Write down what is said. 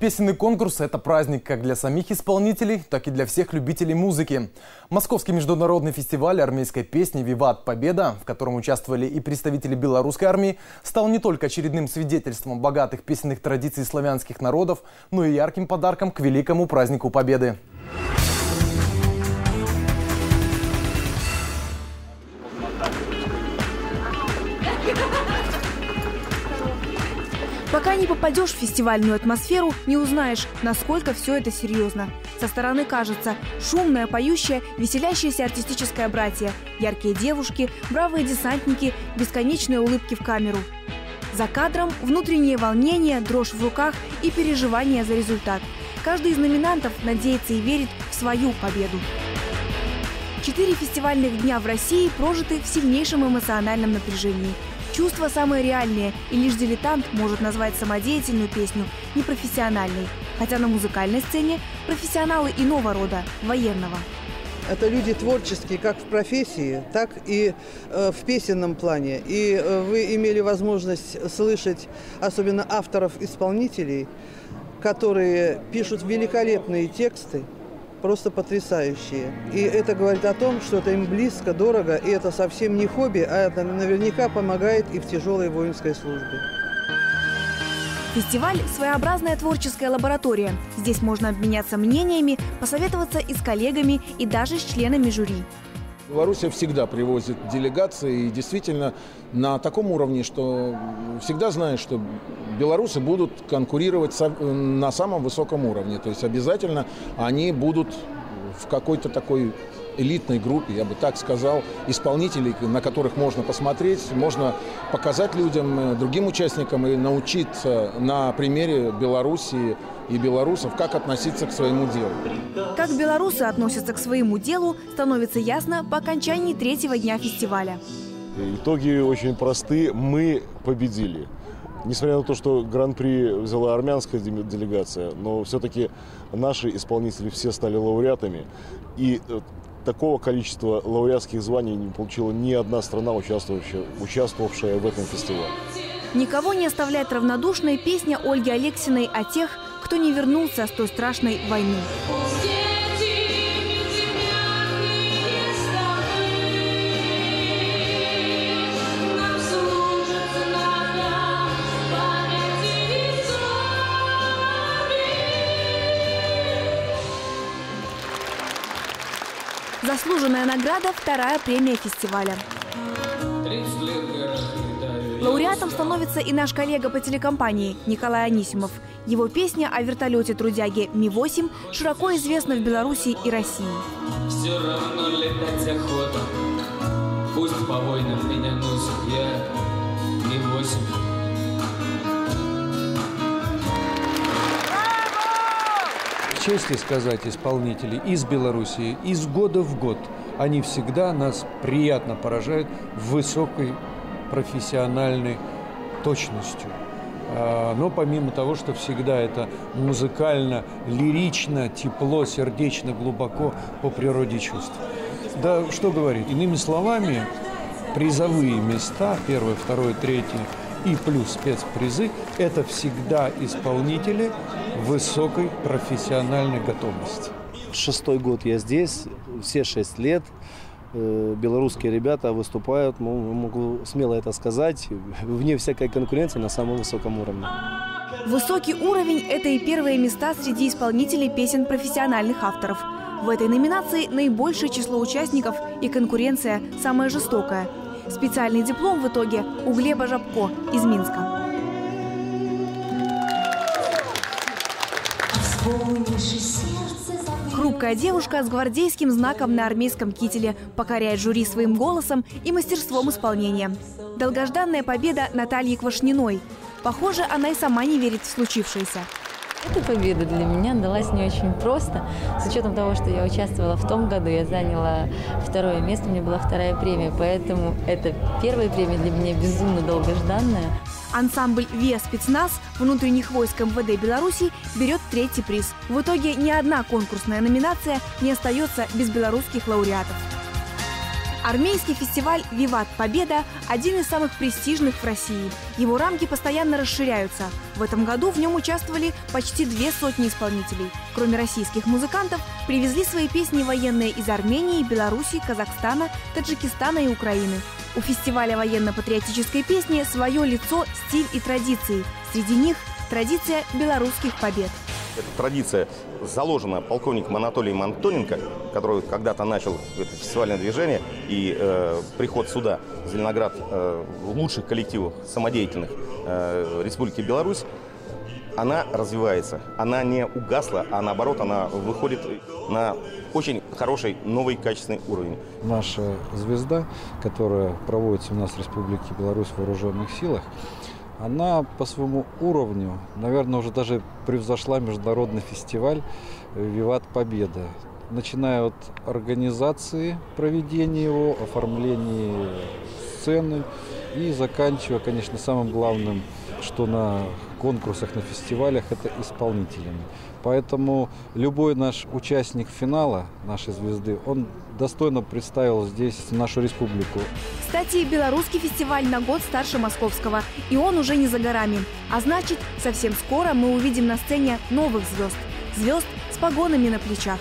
Песенный конкурс – это праздник как для самих исполнителей, так и для всех любителей музыки. Московский международный фестиваль армейской песни «Виват Победа», в котором участвовали и представители белорусской армии, стал не только очередным свидетельством богатых песенных традиций славянских народов, но и ярким подарком к великому празднику Победы. Пока не попадешь в фестивальную атмосферу, не узнаешь, насколько все это серьезно. Со стороны кажется шумное, поющее, веселящееся артистическое братье, яркие девушки, бравые десантники, бесконечные улыбки в камеру. За кадром внутреннее волнение, дрожь в руках и переживание за результат. Каждый из номинантов надеется и верит в свою победу. Четыре фестивальных дня в России прожиты в сильнейшем эмоциональном напряжении – Чувства самые реальные, и лишь дилетант может назвать самодеятельную песню непрофессиональной. Хотя на музыкальной сцене профессионалы иного рода, военного. Это люди творческие как в профессии, так и э, в песенном плане. И э, вы имели возможность слышать, особенно авторов-исполнителей, которые пишут великолепные тексты, просто потрясающие. И это говорит о том, что это им близко, дорого, и это совсем не хобби, а это наверняка помогает и в тяжелой воинской службе. Фестиваль – своеобразная творческая лаборатория. Здесь можно обменяться мнениями, посоветоваться и с коллегами, и даже с членами жюри. Белоруссия всегда привозит делегации и действительно на таком уровне, что всегда знаешь, что белорусы будут конкурировать на самом высоком уровне. То есть обязательно они будут в какой-то такой элитной группе, я бы так сказал, исполнителей, на которых можно посмотреть, можно показать людям, э, другим участникам и научиться на примере Белоруссии и белорусов, как относиться к своему делу. Как белорусы относятся к своему делу, становится ясно по окончании третьего дня фестиваля. Итоги очень просты. Мы победили. Несмотря на то, что гран-при взяла армянская делегация, но все-таки наши исполнители все стали лауреатами. И э, такого количества лауреатских званий не получила ни одна страна, участвовавшая, участвовавшая в этом фестивале. Никого не оставляет равнодушной песня Ольги Алексиной о тех, кто не вернулся с той страшной войны. Заслуженная награда – вторая премия фестиваля. Лауреатом становится и наш коллега по телекомпании Николай Анисимов. Его песня о вертолете трудяги Ми-8 широко известна в Беларуси и России. Все равно летать охота, пусть по войнам меня носит я Ми-8. Чести сказать исполнителей из Белоруссии, из года в год, они всегда нас приятно поражают высокой профессиональной точностью. А, но помимо того, что всегда это музыкально, лирично, тепло, сердечно, глубоко по природе чувств. Да что говорить, иными словами, призовые места, первое, второе, третье – и плюс спецпризы – это всегда исполнители высокой профессиональной готовности. Шестой год я здесь, все шесть лет. Э, белорусские ребята выступают, могу смело это сказать, вне всякой конкуренции на самом высоком уровне. Высокий уровень – это и первые места среди исполнителей песен профессиональных авторов. В этой номинации наибольшее число участников и конкуренция самая жестокая – Специальный диплом в итоге у Глеба Жабко из Минска. Хрупкая девушка с гвардейским знаком на армейском кителе покоряет жюри своим голосом и мастерством исполнения. Долгожданная победа Натальи Квашниной. Похоже, она и сама не верит в случившееся. Эта победа для меня далась не очень просто. С учетом того, что я участвовала в том году, я заняла второе место, у меня была вторая премия, поэтому это первая премия для меня безумно долгожданная. Ансамбль «ВИА спецназ» внутренних войск МВД Беларуси берет третий приз. В итоге ни одна конкурсная номинация не остается без белорусских лауреатов. Армейский фестиваль «Виват Победа» – один из самых престижных в России. Его рамки постоянно расширяются. В этом году в нем участвовали почти две сотни исполнителей. Кроме российских музыкантов, привезли свои песни военные из Армении, Беларуси, Казахстана, Таджикистана и Украины. У фестиваля военно-патриотической песни свое лицо, стиль и традиции. Среди них традиция белорусских побед. Эта традиция заложена полковником Анатолием Антоненко, который когда-то начал это фестивальное движение, и э, приход сюда, в Зеленоград, э, лучших коллективов самодеятельных э, Республики Беларусь, она развивается, она не угасла, а наоборот, она выходит на очень хороший, новый, качественный уровень. Наша звезда, которая проводится у нас в Республике Беларусь в вооруженных силах, она по своему уровню, наверное, уже даже превзошла международный фестиваль «Виват Победа». Начиная от организации проведения его, оформления сцены и заканчивая, конечно, самым главным, что на конкурсах, на фестивалях, это исполнителями. Поэтому любой наш участник финала, нашей звезды, он достойно представил здесь нашу республику. Кстати, белорусский фестиваль на год старше московского, и он уже не за горами. А значит, совсем скоро мы увидим на сцене новых звезд. Звезд с погонами на плечах.